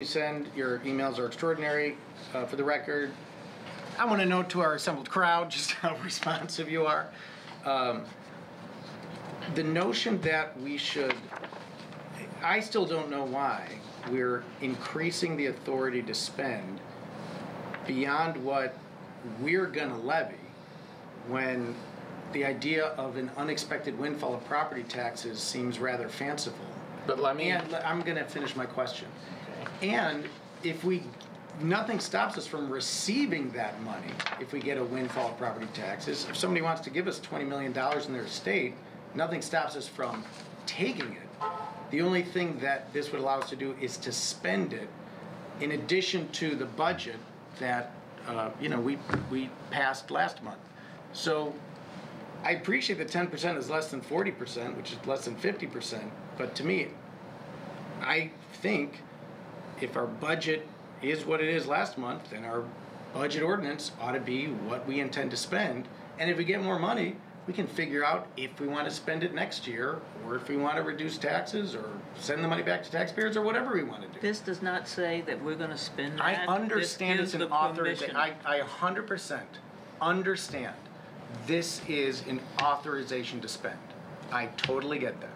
you send. Your emails are extraordinary. Uh, For the record, I want to note to our assembled crowd just how responsive you are. Um, The notion that we should, I still don't know why we're increasing the authority to spend beyond what we're gonna levy when the idea of an unexpected windfall of property taxes seems rather fanciful. But let me, And I'm gonna finish my question. And if we, nothing stops us from receiving that money if we get a windfall of property taxes. If somebody wants to give us twenty million dollars in their estate, nothing stops us from taking it. The only thing that this would allow us to do is to spend it in addition to the budget that, uh, you know, we, we passed last month. So I appreciate that ten percent is less than forty percent, which is less than fifty percent, but to me, I think if our budget is what it is last month, then our budget ordinance ought to be what we intend to spend. And if we get more money, we can figure out if we want to spend it next year, or if we want to reduce taxes, or send the money back to taxpayers, or whatever we want to do. This does not say that we're gonna spend I that. Understand it's an authorization. I, I a hundred percent understand. This is an authorization to spend. I totally get that.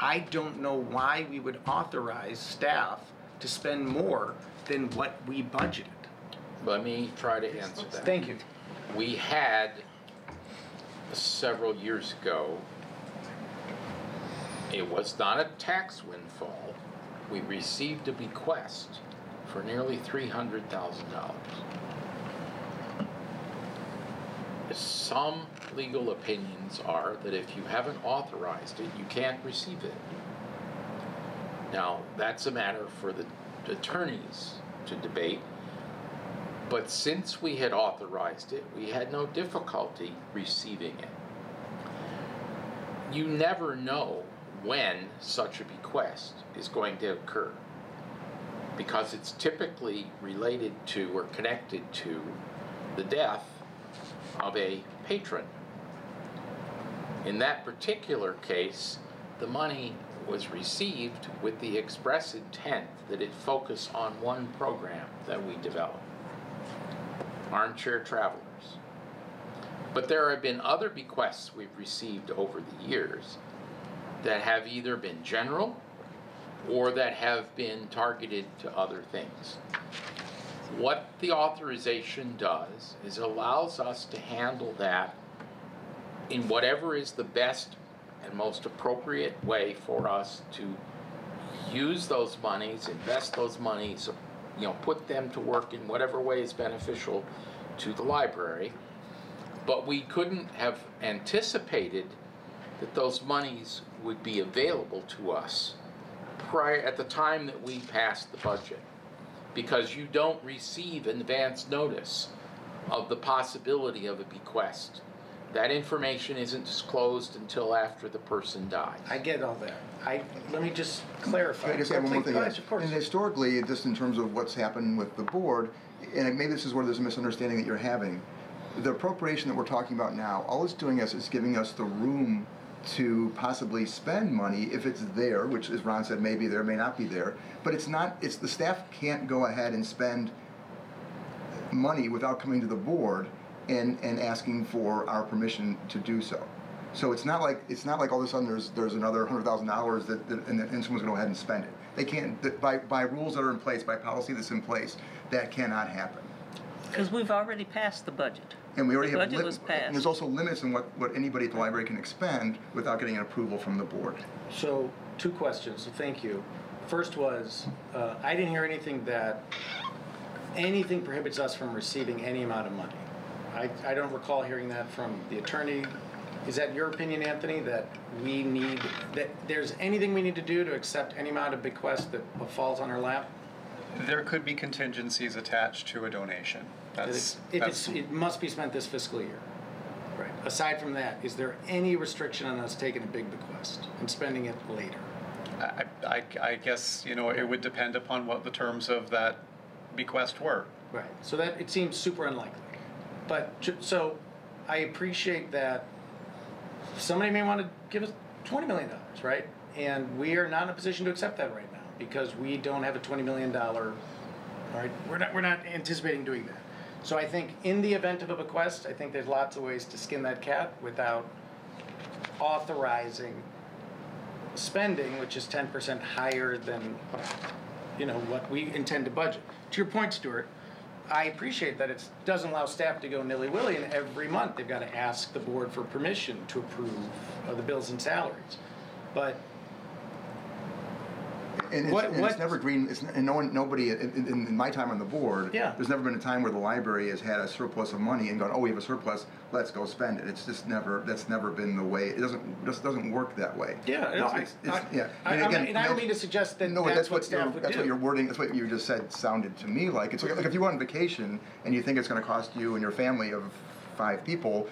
I don't know why we would authorize staff to spend more than what we budgeted. let me try to answer that. Thank you. We had several years ago, it was not a tax windfall. We received a bequest for nearly three hundred thousand dollars. Some legal opinions are that if you haven't authorized it, you can't receive it. Now, that's a matter for the attorneys to debate. But since we had authorized it, we had no difficulty receiving it. You never know when such a bequest is going to occur because it's typically related to or connected to the death of a patron. In that particular case, the money was received with the express intent that it focus on one program that we develop armchair travelers. But there have been other bequests we've received over the years that have either been general or that have been targeted to other things. What the authorization does is allows us to handle that in whatever is the best and most appropriate way for us to use those monies, invest those monies, you know, put them to work in whatever way is beneficial to the library. But we couldn't have anticipated that those monies would be available to us prior, at the time that we passed the budget. Because you don't receive advance notice of the possibility of a bequest. That information isn't disclosed until after the person dies. I get all that. I, let me just clarify. Can I just add one more thing? Please, Of course. And historically, just in terms of what's happened with the board, and maybe this is where there's a misunderstanding that you're having, the appropriation that we're talking about now, all it's doing is, is giving us the room to possibly spend money if it's there, which as Ron said, may be there, may not be there, but it's not, it's, the staff can't go ahead and spend money without coming to the board and, and asking for our permission to do so. So it's not like, it's not like all of a sudden there's, there's another hundred thousand dollars that, that, and then and someone's gonna go ahead and spend it. They can't, that- by, by rules that are in place, by policy that's in place, that cannot happen. Cause we've already passed the budget. And we already The have. budget lim- was And there's also limits on what, what anybody at the library can expend without getting an approval from the board. So, two questions, so thank you. First was, uh, I didn't hear anything that, anything prohibits us from receiving any amount of money. I, I don't recall hearing that from the attorney. Is that your opinion, Anthony, that we need, that there's anything we need to do to accept any amount of bequest that falls on our lap? There could be contingencies attached to a donation. That's, If that's, it must be spent this fiscal year. Right. Aside from that, is there any restriction on us taking a big bequest and spending it later? I, I, I guess, you know, it would depend upon what the terms of that bequest were. Right, so that, it seems super unlikely. But, so, I appreciate that somebody may want to give us twenty million dollars, right? And we are not in a position to accept that right now. because we don't have a twenty million dollar, all right, we're not, we're not anticipating doing that. So I think in the event of a bequest, I think there's lots of ways to skin that cat without authorizing spending, which is ten percent higher than, you know, what we intend to budget. To your point, Stuart, I appreciate that it doesn't allow staff to go nilly-willy, and every month they've got to ask the board for permission to approve of the bills and salaries. But And it's, What- and it's never green, it's, and no one, nobody, in, in, in my time on the board, Yeah. there's never been a time where the library has had a surplus of money and gone, oh, we have a surplus, let's go spend it. It's just never, that's never been the way, it doesn't, just doesn't work that way. Yeah, no, It's- I, it's- it's- I, yeah. I, And again, and I don't mean to suggest that No, that's, that's what what your, that's what your wording, that's what you just said sounded to me like. It's like, like if you go on vacation and you think it's gonna cost you and your family of five people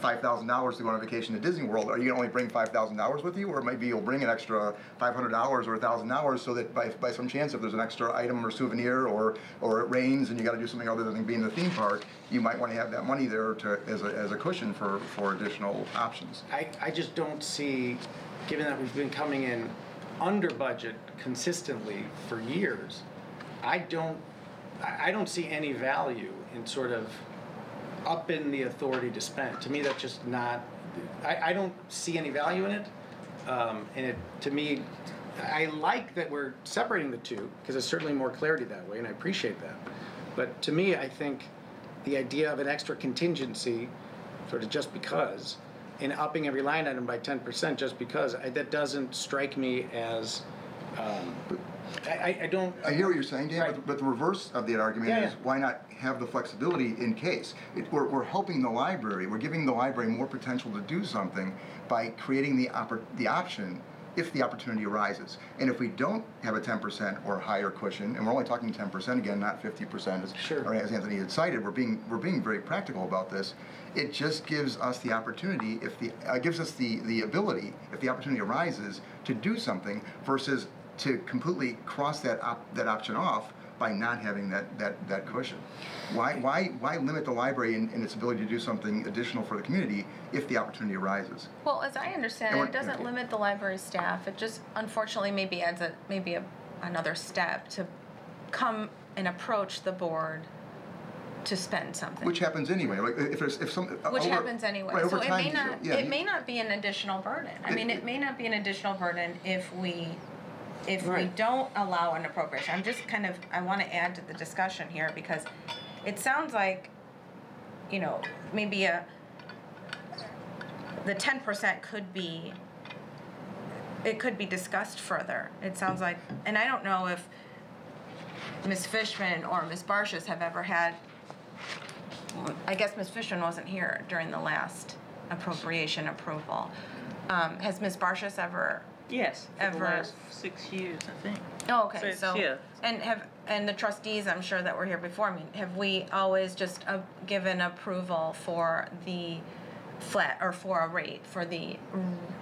five thousand dollars to go on a vacation to Disney World, are you gonna only bring five thousand dollars with you? Or maybe you'll bring an extra five hundred dollars or thousand dollars so that by, by some chance, if there's an extra item or souvenir or, or it rains and you gotta do something other than be in the theme park, you might wanna have that money there to, as a, as a cushion for, for additional options. I, I just don't see, given that we've been coming in under budget consistently for years, I don't, I don't see any value in sort of upping the authority to spend. To me, that's just not, I, I don't see any value in it. Um, and it, to me, I like that we're separating the two, because there's certainly more clarity that way, and I appreciate that. But to me, I think the idea of an extra contingency, sort of just because, and upping every line item by ten percent just because, I, that doesn't strike me as, um, I, I, don't. I hear what you're saying, Dan, Right. but, but the reverse of that argument Yeah, is yeah. why not have the flexibility in case? It, we're, we're helping the library, we're giving the library more potential to do something by creating the oppor- the option if the opportunity arises. And if we don't have a ten percent or higher cushion, and we're only talking ten percent again, not fifty percent as, Sure. or as Anthony had cited, we're being, we're being very practical about this. It just gives us the opportunity, if the, uh, gives us the, the ability, if the opportunity arises, to do something versus to completely cross that op, that option off by not having that, that, that cushion. Why, why, why limit the library in, in its ability to do something additional for the community if the opportunity arises? Well, as I understand it, it doesn't limit the library staff. It just unfortunately maybe adds a maybe a, another step to come and approach the board to spend something. Which happens anyway, like if there's, if some. Uh, Which over- happens anyway. right, so it may not yeah, it may not be an additional burden. I It- mean, it may not be an additional burden if we if we don't allow an appropriation. I'm just kind of I want to add to the discussion here because it sounds like you know, maybe a the 10% could be it could be discussed further. It sounds like and I don't know if Ms. Fishman or Ms. Barshas have ever had I guess Ms. Fishman wasn't here during the last appropriation approval. Um, has Ms. Barshas ever? Yes, for the Ever- last six years, I think. Oh, okay, Six, so, yeah. and have, and the trustees, I'm sure that were here before me, have we always just uh, given approval for the flat, or for a rate, for the,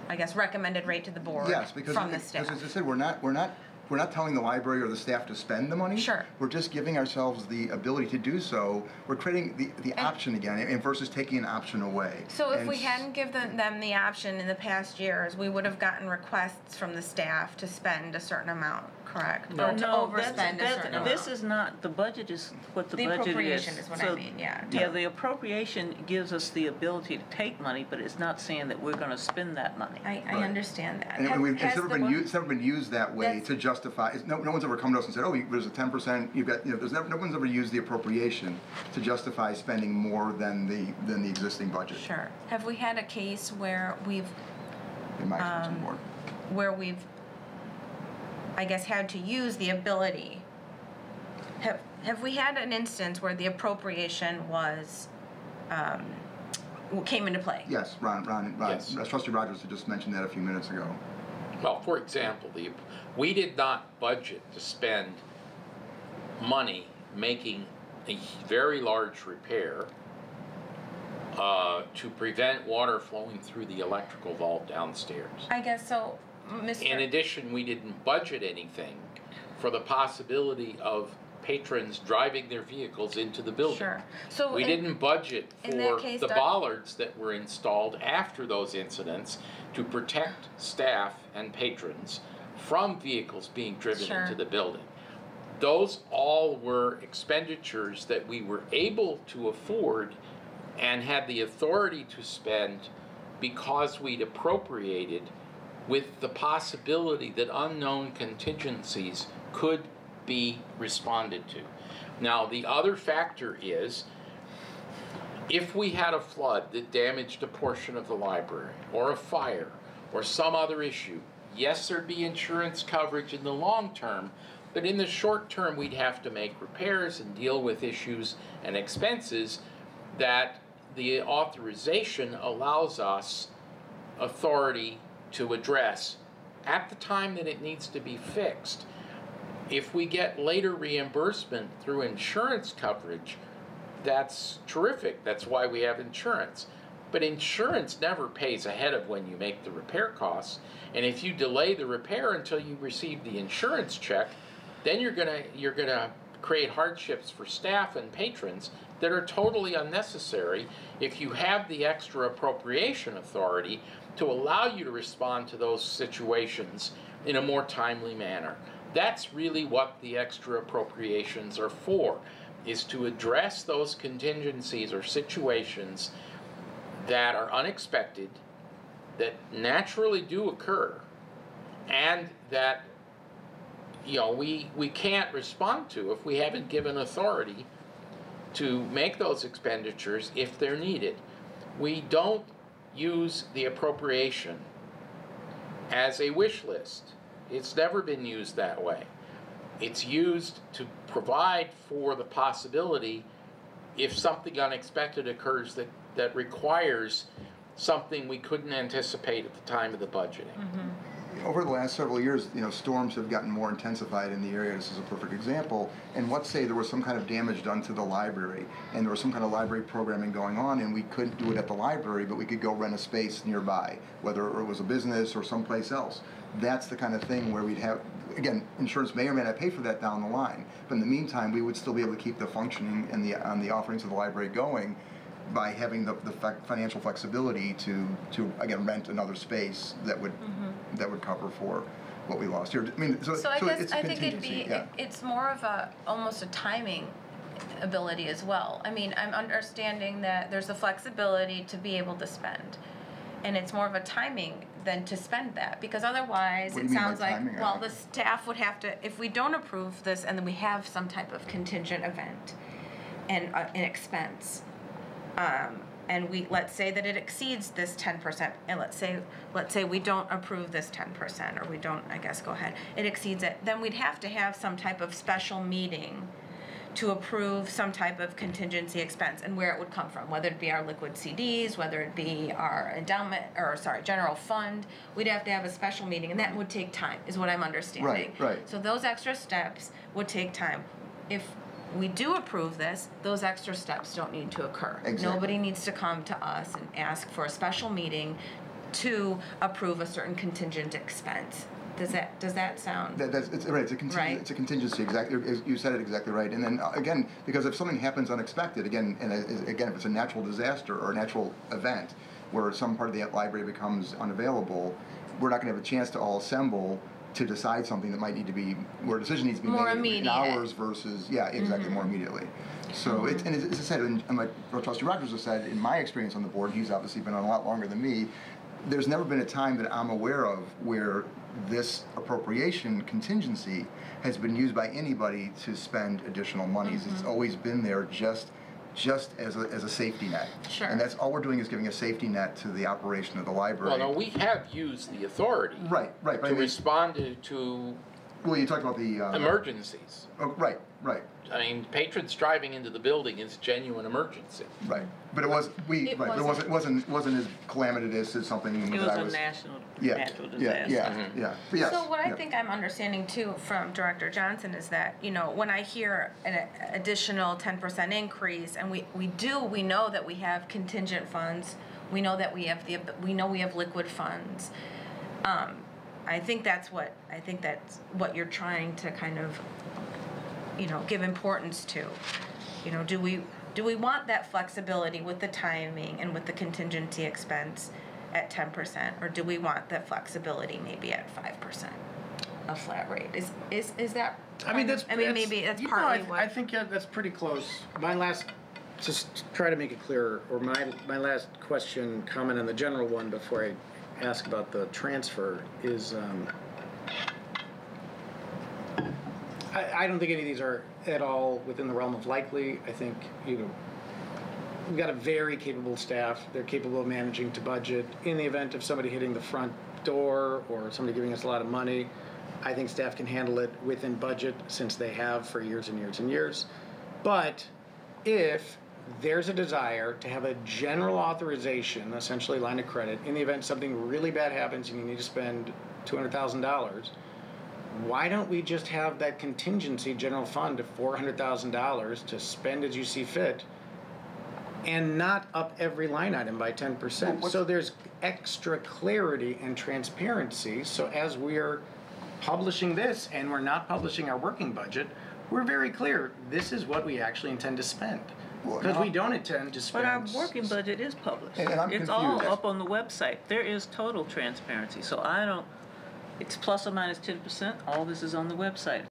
I guess, recommended rate to the board Yes, because, from the because staff? as I said, we're not, we're not, we're not telling the library or the staff to spend the money. Sure. We're just giving ourselves the ability to do so. We're creating the, the And- option again, and versus taking an option away. So if And we hadn't given them the option in the past years, we would have gotten requests from the staff to spend a certain amount, correct? Or to No, that's- overspend a that- certain amount? This is not, the budget is what the The budget is. appropriation is what I So, mean, yeah. Yeah, the appropriation gives us the ability to take money, but it's not saying that we're gonna spend that money. I, I Right. understand that. And Have- we've, it's never been board- used, it's never been used that way to justify, no, no one's ever come to us and said, oh, you- there's a ten percent, you've got, you know, there's never, no one's ever used the appropriation to justify spending more than the, than the existing budget. Sure. Have we had a case where we've, In my Um, where we've, I guess, had to use the ability? Have, have we had an instance where the appropriation was, um, came into play? Yes, Ron, Ron, Ron, Yes. trustee Rogers had just mentioned that a few minutes ago. Well, for example, the, we did not budget to spend money making a very large repair uh, to prevent water flowing through the electrical vault downstairs. I guess so, Mr. In addition, we didn't budget anything for the possibility of patrons driving their vehicles into the building. Sure. So We in- didn't budget for case, the Doug- bollards that were installed after those incidents to protect staff and patrons from vehicles being driven Sure. into the building. Those all were expenditures that we were able to afford and had the authority to spend because we'd appropriated with the possibility that unknown contingencies could be responded to. Now, the other factor is if we had a flood that damaged a portion of the library, or a fire, or some other issue, yes, there'd be insurance coverage in the long term, but in the short term, we'd have to make repairs and deal with issues and expenses that the authorization allows us authority to address at the time that it needs to be fixed. If we get later reimbursement through insurance coverage, that's terrific. That's why we have insurance. But insurance never pays ahead of when you make the repair costs. And if you delay the repair until you receive the insurance check, then you're gonna you're gonna create hardships for staff and patrons that are totally unnecessary if you have the extra appropriation authority to allow you to respond to those situations in a more timely manner. That's really what the extra appropriations are for, is to address those contingencies or situations that are unexpected, that naturally do occur, and that you know we we can't respond to if we haven't given authority to make those expenditures if they're needed. We don't use the appropriation as a wish list. It's never been used that way. It's used to provide for the possibility if something unexpected occurs that, that requires something we couldn't anticipate at the time of the budgeting. Mm-hmm. Over the last several years, you know, storms have gotten more intensified in the area. This is a perfect example. And let's say there was some kind of damage done to the library, and there was some kind of library programming going on, and we couldn't do it at the library, but we could go rent a space nearby, whether it was a business or someplace else. That's the kind of thing where we'd have, again, insurance may or may not pay for that down the line, but in the meantime, we would still be able to keep the functioning and the on the offerings of the library going by having the, the financial flexibility to, to again rent another space that would mm-hmm. That would cover for what we lost here. I mean, so, So I guess it's a I think it'd be, yeah. it- it's more of a, almost a timing ability as well. I mean, I'm understanding that there's a flexibility to be able to spend. And it's more of a timing than to spend that, because otherwise, it do you mean by sounds like, timing? Well, the staff would have to, if we don't approve this and then we have some type of contingent event and uh, an expense, um, and we, let's say that it exceeds this ten percent, and let's say, let's say we don't approve this ten percent, or we don't, I guess, go ahead, it exceeds it, then we'd have to have some type of special meeting to approve some type of contingency expense and where it would come from, whether it be our liquid CDs, whether it be our endowment, or sorry, general fund, we'd have to have a special meeting, and that would take time, is what I'm understanding. right. right So those extra steps would take time. If we do approve this, those extra steps don't need to occur. Exactly. Nobody needs to come to us and ask for a special meeting to approve a certain contingent expense. Does that, does that sound? That, that's, it's, right, it's a Right. contingency, it's a contingency, exactly, you said it exactly right. And then, uh, again, because if something happens unexpected, again, and again, if it's a natural disaster or a natural event where some part of the library becomes unavailable, we're not gonna have a chance to all assemble to decide something that might need to be, where a decision needs to be More made in. Mm-hmm. hours versus, yeah, exactly, more immediately. So it, and as I said, and and like Trustee Rogers has said, in my experience on the board, he's obviously been on a lot longer than me, there's never been a time that I'm aware of where this appropriation contingency has been used by anybody to spend additional monies. It's Mm-hmm. always been there just, just as a, as a safety net. Sure. And that's, all we're doing is giving a safety net to the operation of the library. Well, no, we have used the authority Right, right, but I to mean- respond to, to Well, you talked about the, uh. emergencies. Oh, right, right, I mean, patrons driving into the building is genuine emergency. right. But it was, we, It right, but it wasn't, wasn't, wasn't as calamitous as something It that was I a was. national, Yeah, natural yeah, disaster. yeah, Mhm. yeah, But yes, So what I yeah. think I'm understanding too from Director Johnson is that, you know, when I hear an additional ten percent increase, and we, we do, we know that we have contingent funds, we know that we have the, we know we have liquid funds. Um, I think that's what, I think that's what you're trying to kind of, you know, give importance to. You know, do we, do we want that flexibility with the timing and with the contingency expense at ten percent? Or do we want that flexibility maybe at five percent? a flat rate. Is, is, is that? I mean, that's. I mean, that's- maybe that's you know, I partly what. I think, yeah, that's pretty close. My last, just try to make it clearer, or my, my last question, comment on the general one before I ask about the transfer is, um, I, I don't think any of these are at all within the realm of likely. I think, you know, we've got a very capable staff. They're capable of managing to budget. In the event of somebody hitting the front door or somebody giving us a lot of money, I think staff can handle it within budget since they have for years and years and years. But if there's a desire to have a general authorization, essentially line of credit, in the event something really bad happens and you need to spend $200,000, why don't we just have that contingency general fund of $400,000 to spend as you see fit and not up every line item by 10%? what's- So there's extra clarity and transparency. So as we're publishing this and we're not publishing our working budget, we're very clear, this is what we actually intend to spend. Well, Because we don't intend to spend. But our working budget is published. And- and I'm It's all up on the website. There is total transparency, so I don't, it's plus or minus ten percent, all this is on the website.